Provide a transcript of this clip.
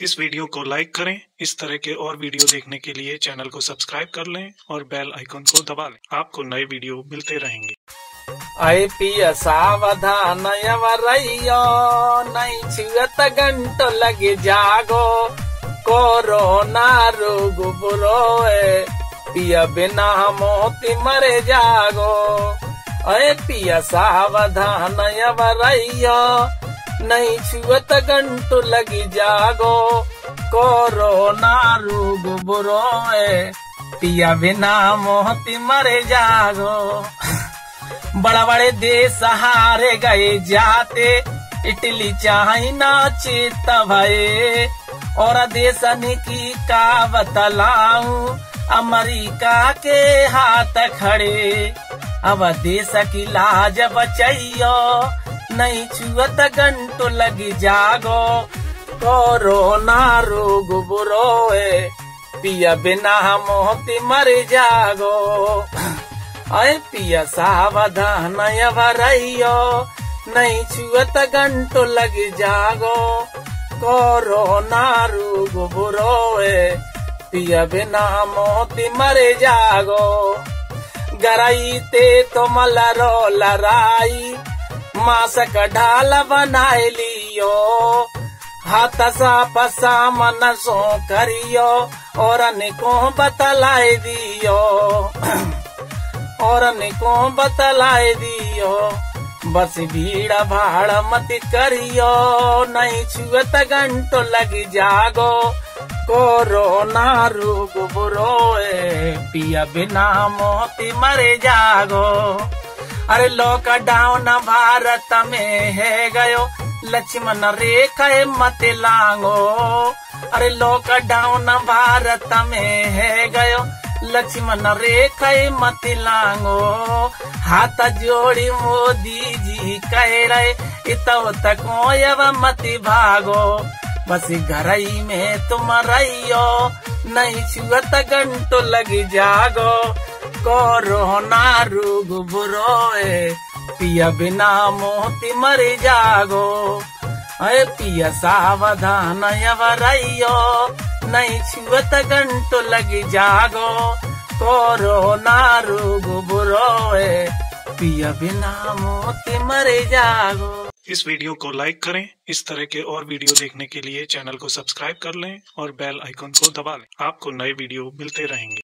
इस वीडियो को लाइक करें, इस तरह के और वीडियो देखने के लिए चैनल को सब्सक्राइब कर लें और बेल आइकन को दबा लें। आपको नए वीडियो मिलते रहेंगे। आई पी सावधान घंटो लगे जागो। कोरोना रोग बुरो पिया बिना मोती मरे जागो। अय पिया सावधान यवरैया नई छुअत गंटु लगी जागो। कोरोना रोग बुरोए, पिया बिना मोती मरे जागो। बड़ा बड़े देश हारे गए जाते, इटली, चाइना, चित भये। और देशन की का बतलाऊं अमेरिका के हाथ खड़े। अब देश की लाज बचैयो नहीं छुअत गंटु लगी जागो। कोरोना रोग बुरोए पिया बिना मोती मर जागो। अय पिया सावधान यवरಯ್ಯೋ नहीं छुअत गंटु लगी जागो। कोरोना रोग बुरोए पिया बिना मोती मरे जागो। गराई ते तो मलरो लराई मासक ढाल बनाए लियो। हाथ सा पसा मन सो करियो। और निको बतलाए दियो। और निको बतलाए दियो। बस भीड़ भाड़ मत करियो। नहीं छुअत घंटो लग जागो। कोरोना रोग बुरो पिया बिना मोती मरे जागो। अरे लॉकडाउन भारत में है गयो। लक्ष्मण रेखा मत लांगो। अरे लॉकडाउन भारत में है गयो। लक्ष्मण रेखा मत लांगो। हाथ जोड़ी मोदी जी कह रहे, इतो तको मत भागो। बस घर ही में तुम रहियो, नहीं छुअत घंटो लग जागो। कोरोना रोग बुरोए पिया बिना मोती मर जागो। अय पिया सावधान यवरಯ್ಯೋ नहीं छुअत घंटो लग जागो। कोरोना रोग बुरोए पिया बिना मोती मरे जागो। इस वीडियो को लाइक करें, इस तरह के और वीडियो देखने के लिए चैनल को सब्सक्राइब कर लें और बेल आइकन को दबा लें। आपको नए वीडियो मिलते रहेंगे।